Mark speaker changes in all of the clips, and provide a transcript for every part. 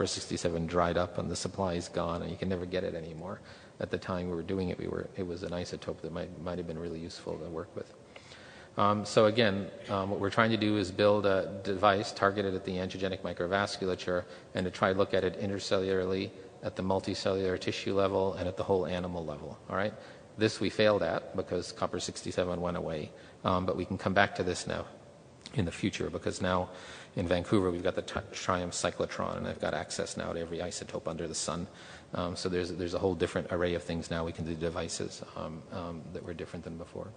Speaker 1: copper 67 dried up and the supply is gone and you can never get it anymore. At the time we were doing it, we were, it was an isotope that might, might have been really useful to work with. Um, so again, um, what we're trying to do is build a device targeted at the angiogenic microvasculature and to try to look at it intercellularly at the multicellular tissue level and at the whole animal level. All right. This we failed at because copper 67 went away, um, but we can come back to this now in the future because now in Vancouver we've got the TRIUMF cyclotron and I've got access now to every isotope under the sun. Um, so there's there's a whole different array of things now we can do devices um, um that were different than before.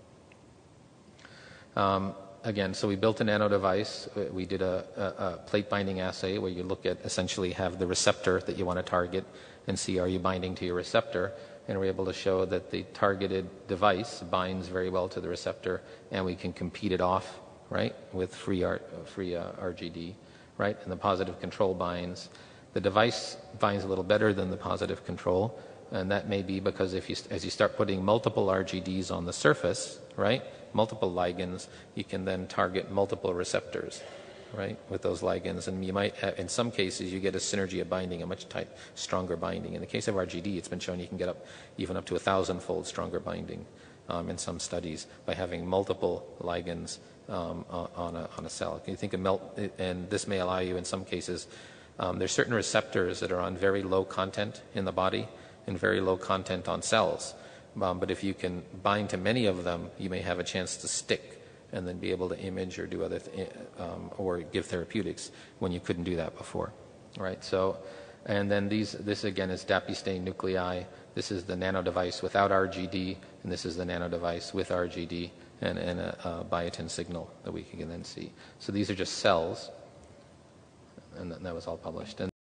Speaker 1: Um, again, so we built a nano device. Uh, we did a, a, a, plate binding assay where you look at essentially have the receptor that you want to target and see are you binding to your receptor. And we're able to show that the targeted device binds very well to the receptor and we can compete it off, right, with free, R, free uh, RGD, right? And the positive control binds. The device binds a little better than the positive control. And that may be because if you, as you start putting multiple RGDs on the surface, right, multiple ligands, you can then target multiple receptors, right, with those ligands. And you might, in some cases, you get a synergy of binding, a much tight, stronger binding. In the case of RGD, it's been shown you can get up even up to a thousand-fold stronger binding um, in some studies by having multiple ligands um, on, a, on a cell. You think melt, and this may allow you in some cases, um, there's certain receptors that are on very low content in the body and very low content on cells. Um, but if you can bind to many of them, you may have a chance to stick and then be able to image or do other th- um, or give therapeutics when you couldn't do that before. Right. So, and then these this again is DAPI stained nuclei. This is the nano device without RGD, and this is the nano device with RGD and, and a, a biotin signal that we can then see. So these are just cells, and that was all published. And